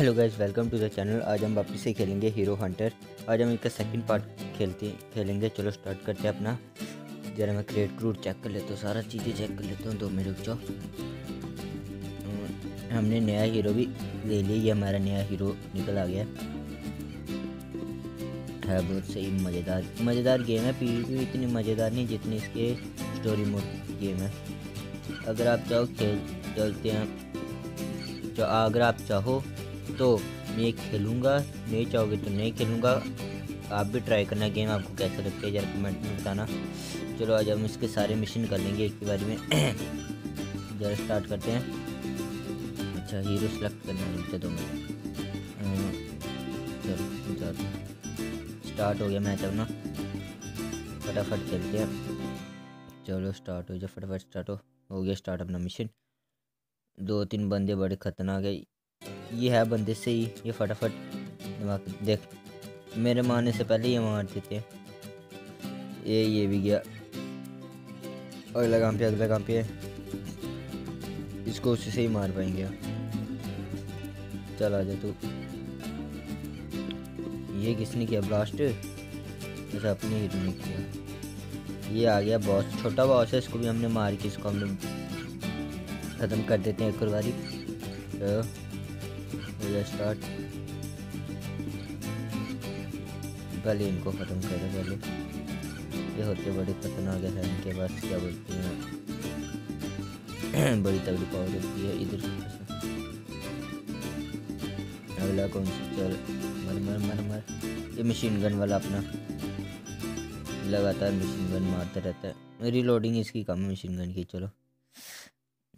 Hello guys welcome to the channel आज हम वापस से खेलेंगे हीरो हंटर आज हम इसका सेकंड पार्ट खेलते खेलेंगे। चलो स्टार्ट करते हैं अपना। जरा मैं क्रेड क्रूट चेक कर लेता हूँ सारा चीज़ें चेक कर लेता हूँ। दो मिनट हम्म, हमने नया हीरो भी ले लिया। ये हमारा नया हीरो निकल आ गया। है बहुत सही मज़ेदार। मज़ेदार गेम है। पी इतनी मज़ेदार नहीं जितनी इसके स्टोरी मोड गेम है। अगर आप चाहो खेल चलते हैं। जो अगर आप चाहो तो मैं खेलूँगा, नहीं चाहोगे तो नहीं खेलूँगा। आप भी ट्राई करना गेम आपको कैसा लगता है जरा कमेंट में बताना। चलो आज हम इसके सारे मिशन कर लेंगे एक बारे में। जरा स्टार्ट करते हैं। अच्छा हीरो सेलेक्ट करना है दो मिनट स्टार्ट हो। गया मैच अपना फटाफट खेलते हैं। चलो स्टार्ट हो जाए फटाफट स्टार्ट हो। हो गया स्टार्ट अपना मिशन दो तीन बंदे बड़े खतरनाक है। ये है बंदे से ही, ये फटाफट देख। मेरे मारने से पहले ये मार देते ये ये भी गया। अगला काम पे, अगला काम पे। इसको उसी से ही मार पाएँगे। चल आ जा तू। ये किसने किया? ब्लास्ट ऐसा अपने हीरो ने किया। ये आ गया बॉस छोटा बॉस है, इसको भी हमने मार के इसको हमने ख़त्म कर देते हैं एक बारी। तो हो स्टार्ट पहले इनको ख़त्म करें, पहले। ये होते बड़े खतरनाक है, इनके पास क्या बोलते हैं? बड़ी तगड़ी पावर होती है इधर। अगला कौन सा? चल, मर मर मर मर। ये मशीन गन वाला अपना। लगातार मशीन गन मारता रहता है। रीलोडिंग इसकी कम है मशीन गन की, चलो।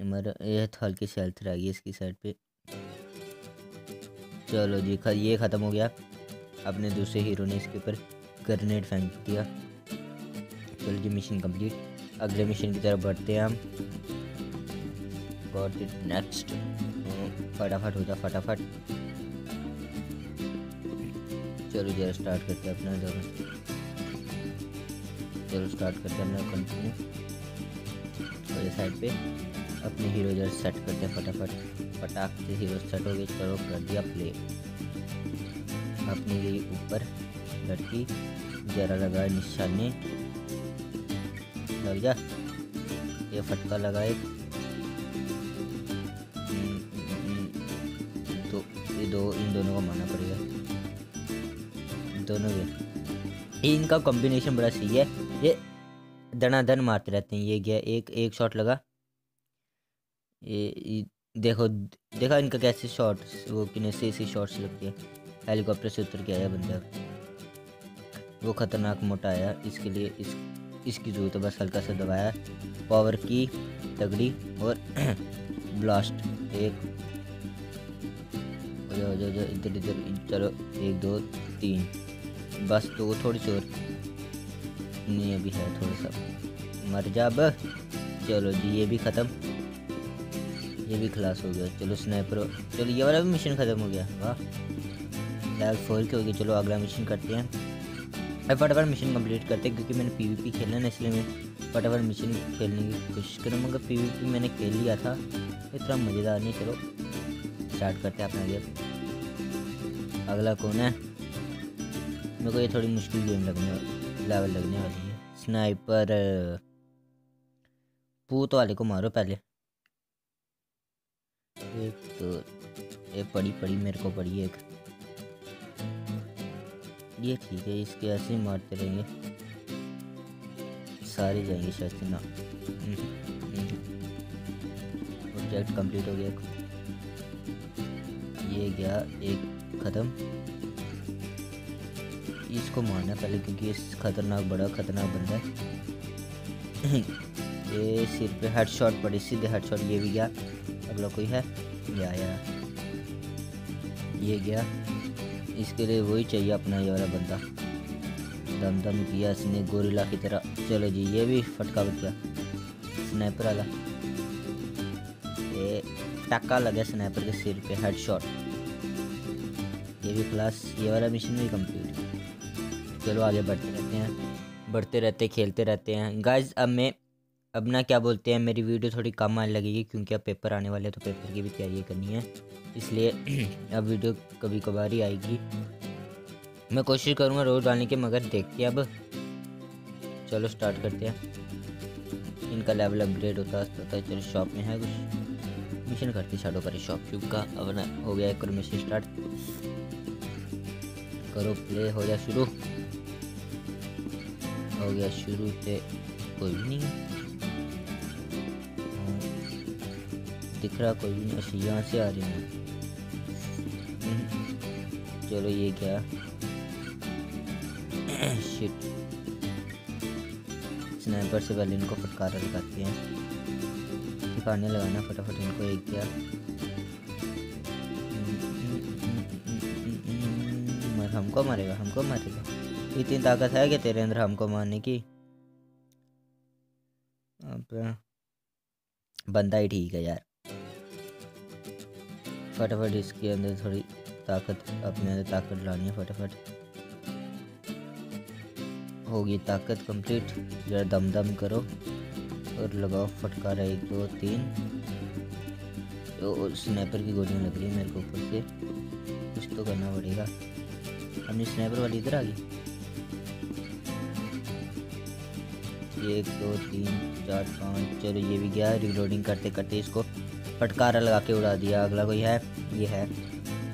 मर, ये हल्की सी हेल्थ रह गई इसकी साइड पे। चलो जी ये ख़त्म हो गया। अपने दूसरे हीरो ने इसके ऊपर ग्रेनेड फेंक दिया। चलो जी मिशन कंप्लीट अगले मिशन की तरफ़ बढ़ते हैं हम। इट नेक्स्ट फटाफट हो फटाफट। चलो जरा स्टार्ट करते हैं अपना जरा चलो स्टार्ट करते हैं अपना कंटिन्यू और साइड पे। अपने हीरो जरा सेट करते हैं फटाफट। फटाक से हीरो सेट हो गए, चलो कर दिया प्ले अपने लिए ऊपर लड़की, जरा लगा निशाने। लग जा। ये फटका लगाए। तो ये दो, इन दोनों को मारना पड़ेगा। दोनों के। इनका कॉम्बिनेशन बड़ा सही है। ये दनादन मारते रहते हैं। ये गया, एक एक शॉट लगा। ये देखो, देखा इनका कैसे शॉट वो कितने से ऐसी शॉट्स लगती है। हेलीकॉप्टर से उतर के आया बंदा। वो ख़तरनाक मोटा आया। इसके लिए इस, इसकी ज़रूरत है, बस हल्का सा दबाया। पावर की तगड़ी और ब्लास्ट एक। इधर इधर चलो, एक, दो, तीन। बस तो वो थोड़ी और। नहीं, अभी है थोड़ा सा। मर जा चलो जी, ये भी ख़त्म। ये भी खलास हो गया। चलो स्नाइपर चलो ये वाला भी मिशन ख़त्म हो गया। वाह। लेवल फोर के हो गया चलो अगला मिशन करते हैं। मैं फटाफट मिशन कंप्लीट करते हैं, क्योंकि मैंने पीवीपी खेलना है इसलिए मैं फटाफट मिशन खेलने की कोशिश करूँ मगर पीवीपी मैंने खेल लिया था। इतना मज़ेदार नहीं। चलो स्टार्ट करते हैं अपना गेम अगला कौन है? मेरे को ये थोड़ी मुश्किल गेम लगने लेवल लगने वाली है। स्नाइपर पूत वाले को मारो पहले। एक तो ये पड़ी पड़ी मेरे को पड़ी एक। ये ठीक है, इसके ऐसे ही मारते रहेंगे। सारे जाएँगे शायद ना। प्रोजेक्ट कंप्लीट हो गया ये गया एक ख़त्म। इसको मारना पहले क्योंकि ये खतरनाक, बड़ा खतरनाक बंदा है। ये सिर पे हेडशॉट पड़ी, सीधे हेडशॉट ये भी गया। अगला कोई है। या या। ये गया। इसके लिए वही चाहिए अपना ये वाला बंदा। दम दम किया इसने, गोरिल्ला की तरह। चलो जी, ये भी फटका बच गया। स्नैपर वाला। ये टक्का लगा स्नैपर के सिर पे हेडशॉट ये भी क्लास ये वाला मिशन भी कंप्लीट चलो आगे बढ़ते रहते हैं। बढ़ते रहते, खेलते रहते हैं। गाइज़ अब मैं अब ना क्या बोलते हैं, मेरी वीडियो थोड़ी कम आने लगेगी क्योंकि अब पेपर आने वाले हैं तो पेपर की भी तैयारी करनी है। इसलिए अब वीडियो कभी कभार ही आएगी। मैं कोशिश करूँगा रोज़ डालने की, मगर देखते हैं अब। चलो स्टार्ट करते हैं। इनका लेवल अपग्रेड होता है चलो शॉप में है कुछ। मिशन करती शाडो पर शॉप क्यूब का, अब ना हो गया एक मिशन स्टार्ट करो प्ले हो गया शुरू। हो गया शुरू से कोई नहीं। दिख रहा, कोई भी नहीं यहाँ से आ रही हैं। चलो ये क्या? शिट स्नाइपर से पहले इनको फटकारा लगाते हैं। ठिकाने लगाना फटाफट इनको एक क्या? हमको मारेगा हमको मारेगा। इतनी ताकत है कि तेरे अंदर हमको मारने की? अब बंदा ही ठीक है यार। फटाफट इसके अंदर थोड़ी ताकत, अपने अंदर ताकत लानी है फटाफट। होगी ताकत कंप्लीट जरा दम दम करो और लगाओ फटकारा एक, दो, तीन। तो स्नैपर की गोलियाँ लग रही है मेरे को ऊपर से। कुछ तो करना पड़ेगा। अपनी स्नैपर वाली इधर आ गई। एक, दो, तीन, चार, पाँच। चलो, ये भी गया। रिलोडिंग करते करते इसको। फटकारा लगा के उड़ा दिया। अगला कोई है? ये है।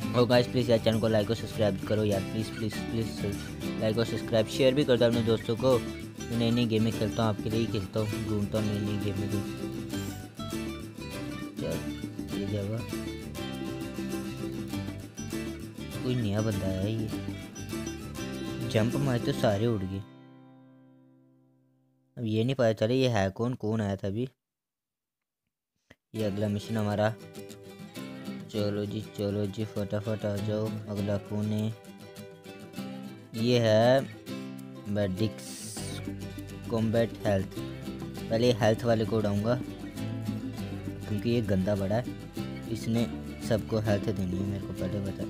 और गाइस प्लीज़ यार चैनल को लाइक और सब्सक्राइब करो यार। प्लीज़ प्लीज़ प्लीज़ लाइक और सब्सक्राइब शेयर भी कर दो अपने दोस्तों को। नई नई गेमें खेलता हूँ आपके लिए ही खेलता हूँ। ढूंढता हूँ नई नई गेमें भी। जगह कोई नया बंदा है ये। जंप मारे तो सारे उड़ गए। अब ये नहीं पता चले ये है कौन कौन आया था अभी? ये अगला मिशन हमारा। चलो जी चलो जी फटाफट आ जाओ। अगला कौन। है ये है मेडिक्स कॉम्बैट हेल्थ पहले हेल्थ वाले को उड़ाऊँगा, क्योंकि ये गंदा बड़ा है। इसने सबको हेल्थ देनी है, मेरे को पहले बता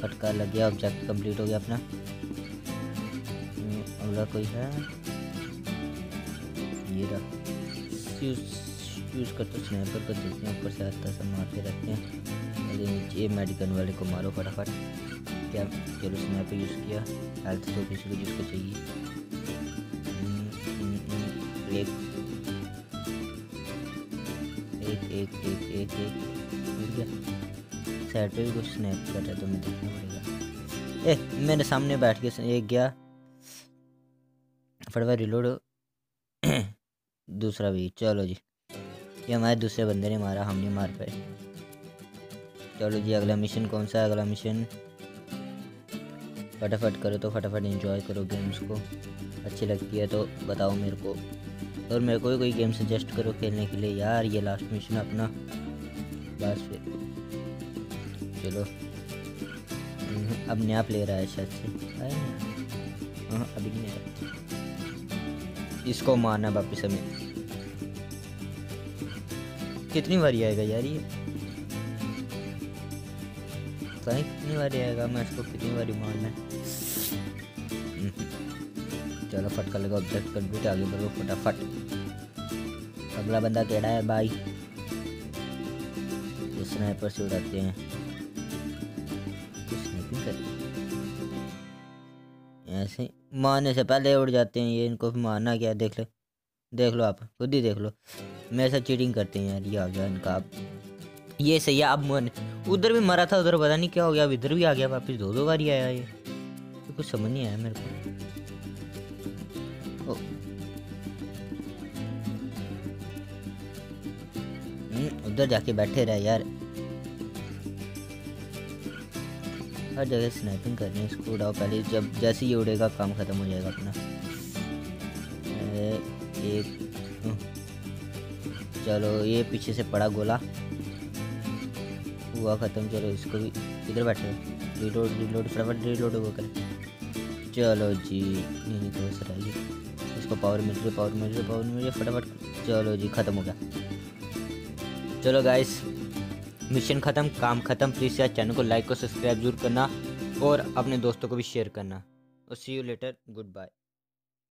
फटकार लग गया ऑब्जेक्ट कंप्लीट हो गया अपना। अगला कोई है? ये रहा। यूज़ करते स्नैपर को देखते हैं ऊपर से आस्ता सा मारते रहते हैं। अरे नीचे मेडिकल वाले को मारो फटाफट। क्या? चलो स्नैपर यूज़ किया। हेल्थ तो किसी को जिसको चाहिए। एक। एक एक एक एक एक। मिल गया साइड पे भी कुछ स्नैप कर रहा है तो मैं देखना पड़ेगा। ए, मेरे सामने बैठ के एक गया। फटाफट रिलोड दूसरा भी। चलो जी। ये हमारे दूसरे बंदे ने मारा हम नहीं मार पाए। चलो जी अगला मिशन कौन सा अगला मिशन फटाफट करो तो फटाफट इंजॉय करो गेम्स को। अच्छी लगती है तो बताओ मेरे को। और मेरे को भी कोई गेम सजेस्ट करो खेलने के लिए। यार ये लास्ट मिशन अपना। बस फिर। चलो। हम्म, अब नया प्लेयर आया शायद से। हाँ अभी नहीं इसको मारना वापिस हमें। कितनी बारी आएगा यार ये? कहीं कितनी बारी आएगा, मैं इसको कितनी बारी मारना है। चलो फटका लगा ऑब्जेक्ट कंप्लीट आगे बढ़ो, फटाफट। अगला बंदा केड़ा है भाई स्नाइपर से उड़ाते हैं। ऐसे मारने से पहले उड़ जाते हैं ये, इनको मारना क्या देख लो। देख लो आप, खुद ही देख लो। मेरे साथ चीटिंग करते हैं। यार ये आ गया इनका अब ये सही है अब उधर भी मरा था उधर पता नहीं क्या हो गया अब इधर भी आ गया वापस दो दो बार ही आया ये। तो कुछ समझ नहीं आया मेरे को। हम्म, उधर जाके बैठे रहे यार। हर जगह स्नाइपिंग करनी है इसको उड़ाओ पहले जब जैसे ही उड़ेगा काम ख़त्म हो जाएगा अपना। एक चलो, ये पीछे से पड़ा गोला। हुआ ख़त्म, चलो इसको भी इधर बैठे रिलोड रिलोड फटाफट रिलोड वो कर। चलो जी, नहीं नहीं तो सर आइए इसको पावर मिल रही पावर मिल रही पावर मिल रही, फटाफट। चलो जी, ख़त्म हो गया। चलो गाइस मिशन ख़त्म, काम ख़त्म। प्लीज़ यार चैनल को लाइक और सब्सक्राइब ज़रूर करना और अपने दोस्तों को भी शेयर करना। और see you later good bye